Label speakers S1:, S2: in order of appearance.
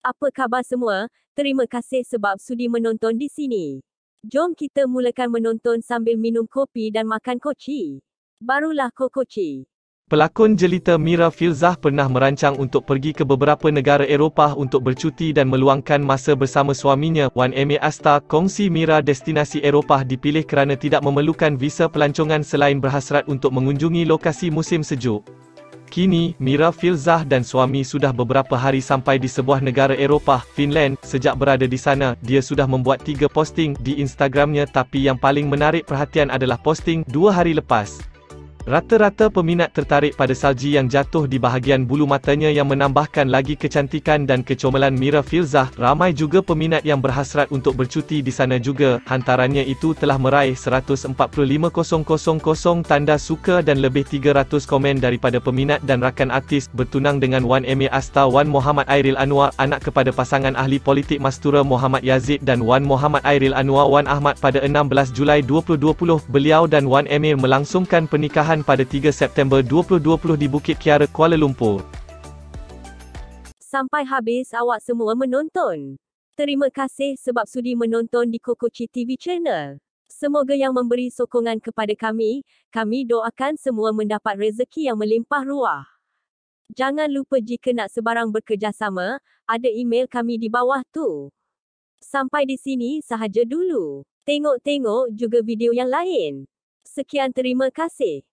S1: Apa khabar semua? Terima kasih sebab sudi menonton di sini. Jom kita mulakan menonton sambil minum kopi dan makan koci. Barulah kokoci.
S2: Pelakon jelita Mira Filzah pernah merancang untuk pergi ke beberapa negara Eropah untuk bercuti dan meluangkan masa bersama suaminya, Wan Eme Asta. Kongsi Mira destinasi Eropah dipilih kerana tidak memerlukan visa pelancongan selain berhasrat untuk mengunjungi lokasi musim sejuk. Kini, Mira Filzah dan suami sudah beberapa hari sampai di sebuah negara Eropah, Finland. Sejak berada di sana, dia sudah membuat tiga posting di Instagramnya tapi yang paling menarik perhatian adalah posting dua hari lepas. Rata-rata peminat tertarik pada salji yang jatuh di bahagian bulu matanya yang menambahkan lagi kecantikan dan kecomelan Mira Filzah. Ramai juga peminat yang berhasrat untuk bercuti di sana juga. Hantarannya itu telah meraih 145,000 tanda suka dan lebih 300 komen daripada peminat dan rakan artis bertunang dengan Wan Emir Asta Wan Muhammad Airil Anwar, anak kepada pasangan ahli politik Mastura Muhammad Yazid dan Wan Muhammad Airil Anwar Wan Ahmad pada 16 Julai 2020. Beliau dan Wan Emir melangsungkan pernikahan pernikahan pada 3 September 2020 di Bukit Kiara, Kuala Lumpur.
S1: Sampai habis awak semua menonton. Terima kasih sebab sudi menonton di Kokoci TV Channel. Semoga yang memberi sokongan kepada kami, kami doakan semua mendapat rezeki yang melimpah ruah. Jangan lupa jika nak sebarang bekerjasama, ada email kami di bawah tu. Sampai di sini sahaja dulu. Tengok-tengok juga video yang lain. Sekian terima kasih.